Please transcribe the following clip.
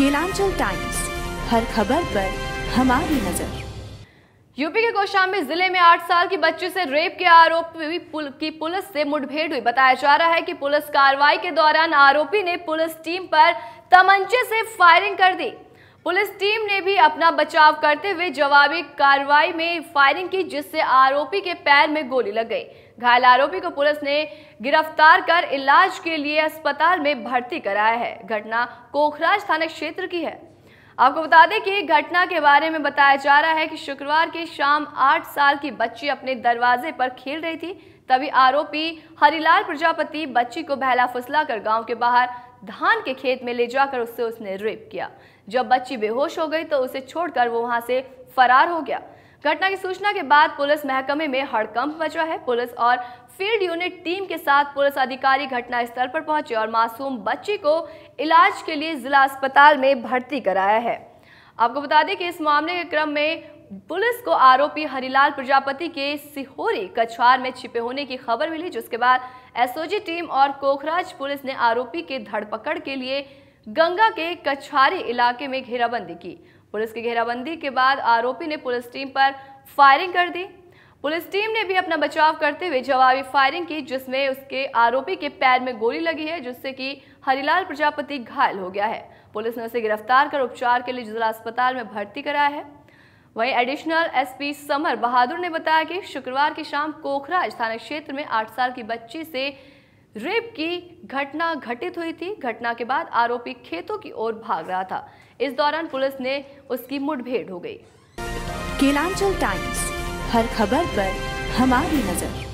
Kelanchal times हर खबर पर हमारी नज़र। यूपी के कौशाम्बी ज़िले में आठ साल की बच्ची से रेप के आरोप पुल, की पुलिस से मुठभेड़ हुई। बताया जा रहा है कि पुलिस कार्रवाई के दौरान आरोपी ने पुलिस टीम पर तमंचे से फायरिंग कर दी। पुलिस टीम ने भी अपना बचाव करते हुए जवाबी कार्रवाई में फायरिंग की, जिससे आरोपी के पैर में गोली लग गई। घायल आरोपी को पुलिस ने गिरफ़्तार कर इलाज के लिए अस्पताल में भर्ती कराया है। घटना कोखराज थाना क्षेत्र की है। आपको बता दें कि घटना के बारे में बताया जा रहा है कि शुक्रवार की शाम आठ साल की बच्ची अपने दरवाजे पर खेल रही थी तभी आरोपी हरिलाल प्रजापति बच्ची को बहला फुसला कर गाँव के बाहर धान के खेत में ले जाकर उससे उसने रेप किया। जब बच्ची बेहोश हो गई तो उसे छोड़कर वो वहाँ से फरार हो गया। घटना की सूचना के बाद पुलिस महकमे में हड़कंप मचा है। पुलिस और फ़ील्ड यूनिट टीम के साथ पुलिस अधिकारी घटना स्थल पर पहुँचे और मासूम बच्ची को इलाज के लिए जिला अस्पताल में भर्ती कराया है। आपको बता दें कि इस मामले के क्रम में पुलिस को आरोपी हरिलाल प्रजापति के सिहोरी कछवार में छिपे होने की खबर मिली, जिसके बाद एसओजी टीम और कोखराज पुलिस ने आरोपी के धरपकड़ के लिए गंगा के कछारी इलाके में घेराबंदी की। पुलिस की घेराबंदी के बाद आरोपी ने पुलिस टीम पर फायरिंग कर दी। पुलिस टीम ने भी अपना बचाव करते हुए जवाबी फायरिंग की, जिसमें उसके आरोपी के पैर में गोली लगी है, जिससे कि हरिलाल प्रजापति घायल हो गया है। पुलिस ने उसे गिरफ़्तार कर उपचार के लिए जिला अस्पताल में भर्ती कराया है। वहीं एडिशनल एसपी समर बहादुर ने बताया कि शुक्रवार की शाम कोखराज थाना क्षेत्र में आठ साल की बच्ची से रेप की घटना घटित हुई थी। घटना के बाद आरोपी खेतों की ओर भाग रहा था। इस दौरान पुलिस ने उसकी मुठभेड़ हो गई। केलांचल टाइम्स, हर खबर पर हमारी नज़र।